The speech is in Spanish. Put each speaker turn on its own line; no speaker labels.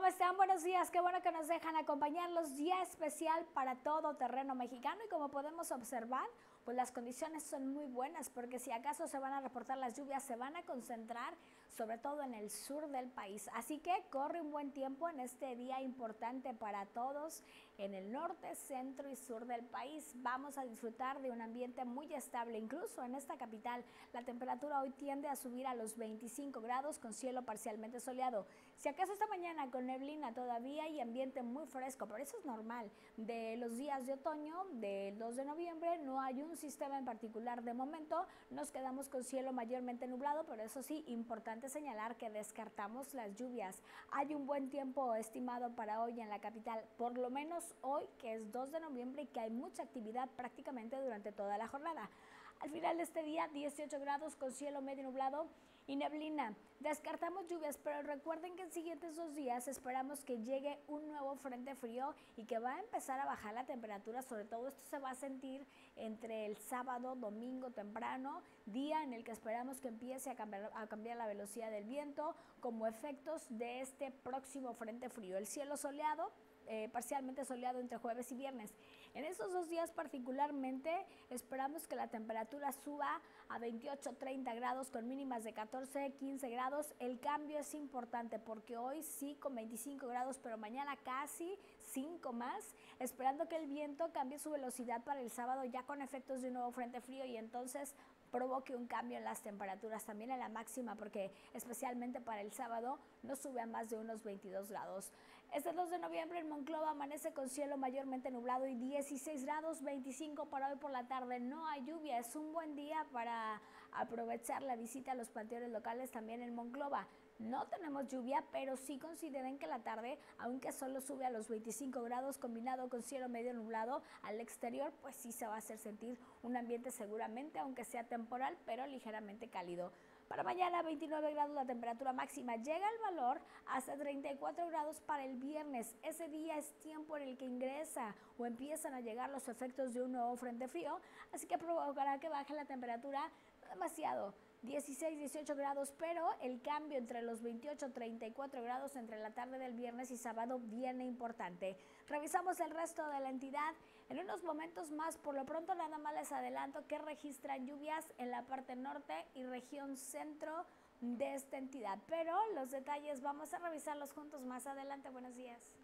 ¿Cómo están? Buenos días. Qué bueno que nos dejan acompañarlos. Día especial para todo terreno mexicano y como podemos observar, pues las condiciones son muy buenas porque si acaso se van a reportar las lluvias, se van a concentrar sobre todo en el sur del país. Así que corre un buen tiempo en este día importante para todos en el norte, centro y sur del país. Vamos a disfrutar de un ambiente muy estable, incluso en esta capital. La temperatura hoy tiende a subir a los 25 grados con cielo parcialmente soleado. Si acaso esta mañana con neblina todavía y ambiente muy fresco, pero eso es normal. De los días de otoño, del 2 de noviembre, no hay un sistema en particular de momento. Nos quedamos con cielo mayormente nublado, pero eso sí, importante señalar que descartamos las lluvias. Hay un buen tiempo estimado para hoy en la capital, por lo menos hoy, que es 2 de noviembre y que hay mucha actividad prácticamente durante toda la jornada. Al final de este día, 18 grados con cielo medio nublado y neblina. Descartamos lluvias, pero recuerden que en siguientes dos días esperamos que llegue un nuevo frente frío y que va a empezar a bajar la temperatura. Sobre todo esto se va a sentir entre el sábado, domingo temprano, día en el que esperamos que empiece a cambiar, a cambiar la velocidad del viento como efectos de este próximo frente frío. El cielo soleado eh, parcialmente soleado entre jueves y viernes. En esos dos días particularmente esperamos que la temperatura suba a 28-30 grados con mínimas de 14-15 grados. El cambio es importante porque hoy sí con 25 grados, pero mañana casi 5 más, esperando que el viento cambie su velocidad para el sábado ya con efectos de un nuevo frente frío y entonces provoque un cambio en las temperaturas, también en la máxima, porque especialmente para el sábado no sube a más de unos 22 grados. Este 2 de noviembre en Monclova amanece con cielo mayormente nublado y 16 grados, 25 para hoy por la tarde. No hay lluvia, es un buen día para aprovechar la visita a los panteones locales también en Monclova. No tenemos lluvia, pero sí consideren que la tarde, aunque solo sube a los 25 grados combinado con cielo medio nublado, al exterior pues sí se va a hacer sentir un ambiente seguramente, aunque sea temporal, pero ligeramente cálido. Para mañana 29 grados la temperatura máxima llega al valor hasta 34 grados para el viernes. Ese día es tiempo en el que ingresa o empiezan a llegar los efectos de un nuevo frente frío, así que provocará que baje la temperatura demasiado. 16, 18 grados, pero el cambio entre los 28 34 grados entre la tarde del viernes y sábado viene importante. Revisamos el resto de la entidad en unos momentos más. Por lo pronto nada más les adelanto que registran lluvias en la parte norte y región centro de esta entidad. Pero los detalles vamos a revisarlos juntos más adelante. Buenos días.